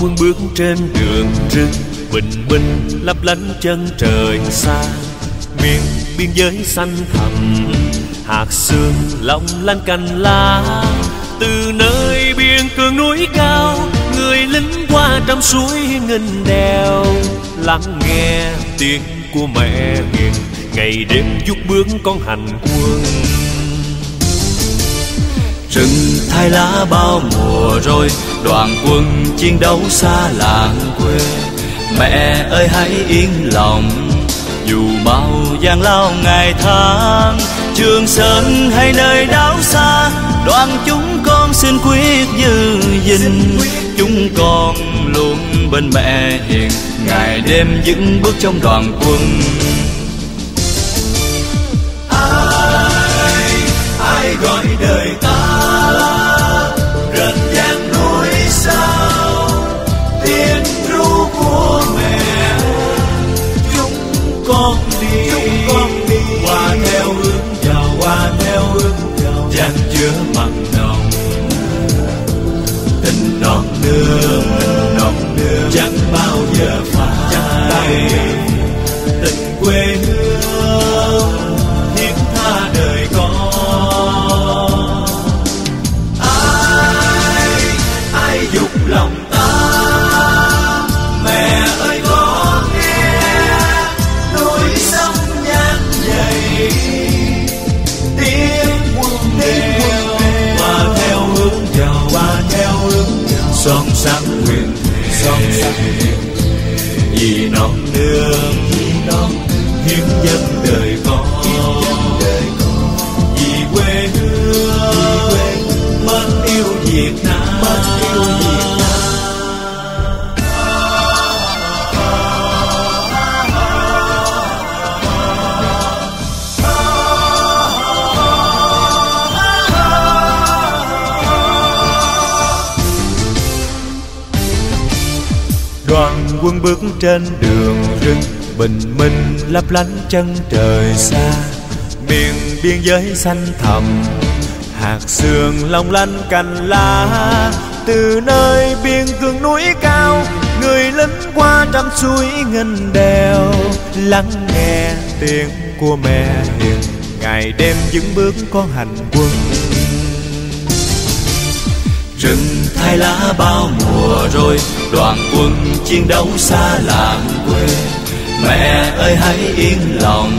quân bước trên đường rừng bình minh lấp lánh chân trời xa. Miền biên giới xanh thẳm, hạt sương long lanh cành lá. Từ nơi biên cương núi cao, người lính qua trăm suối nghìn đèo. Lắng nghe tiếng của mẹ hiền ngày đêm giúp bước con hành quân rừng thay lá bao mùa rồi đoàn quân chiến đấu xa làng quê. Mẹ ơi hãy yên lòng dù bao gian lao ngày tháng trường sơn hay nơi đảo xa đoàn chúng con xin quyết giữ gìn chúng con luôn bên mẹ hiền ngày đêm vững bước trong đoàn quân. Ai ai gọi đời ta con đi. Qua theo hướng hiến dân đời con vì quê hương mến yêu Việt Nam. Đoàn quân bước trên đường rừng bình minh, lấp lánh chân trời xa. Miền biên giới xanh thẳm, hạt sương long lanh cành lá. Từ nơi biên cương núi cao, người lính qua trăm suối nghìn đèo. Lắng nghe tiếng của mẹ hiền, ngày đêm vững bước con hành quân. Rừng thay lá bao mùa rồi, đoàn quân chiến đấu xa làng quê mẹ ơi hãy yên lòng.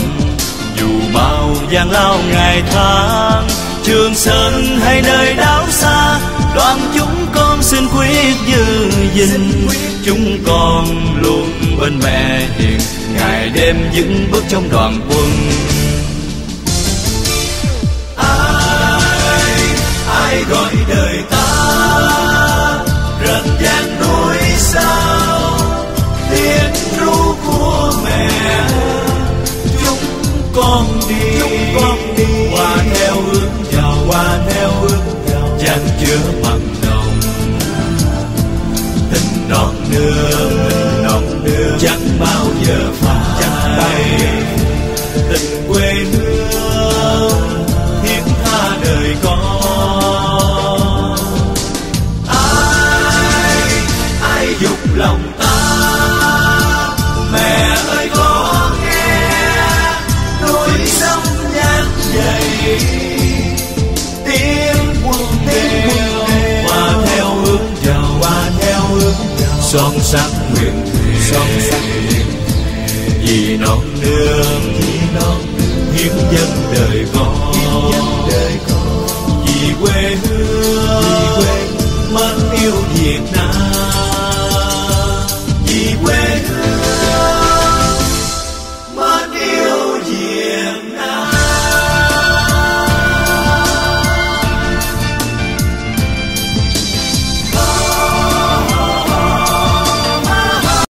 Dù bao gian lao ngày tháng trường sơn hay nơi đảo xa đoàn chúng con xin quyết giữ gìn. Chúng con luôn bên mẹ hiền ngày đêm vững bước trong đoàn quân con đi. Qua theo hướng giàu qua theo hướng giàu, chẳng chứa mặn nồng tình non nương son sắc nguyện thề son sắc vì non nương vì non hiến dân đời con vì quê hương mang yêu Việt Nam